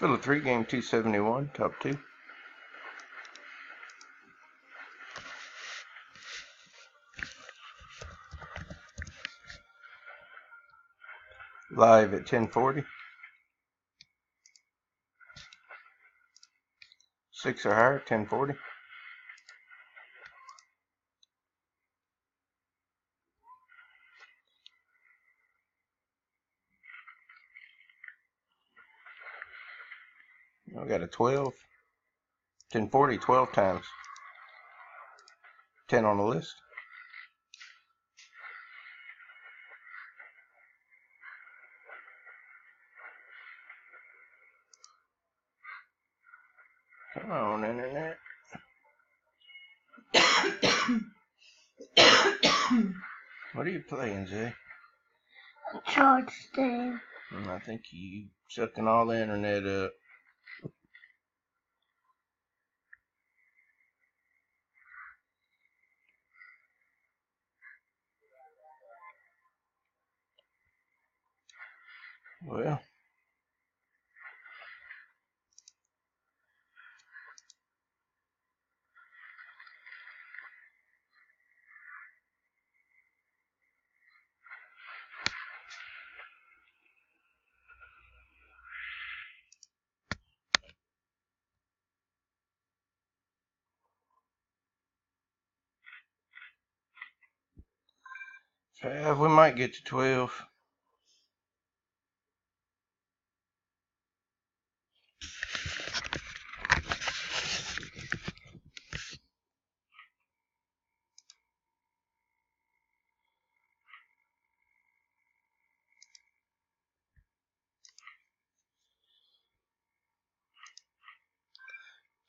Of three, game 271, top two. Live at 1040. Six or higher, 1040. I got a 12. 1040, 12 times. 10 on the list. Come on, internet. what are you playing, Zay? Charge stand. Mm, I think you sucking all the internet up. Well, five, we might get to 12.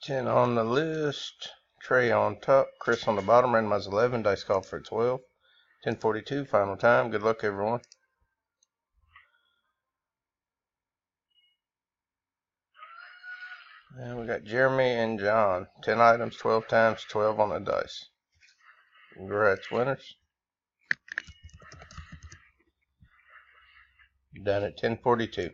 Ten on the list. Trey on top. Chris on the bottom. Randomized 11. Dice call for 12. 1042. Final time. Good luck, everyone. And we got Jeremy and John. 10 items, 12 times, 12 on the dice. Congrats, winners. Done at 1042.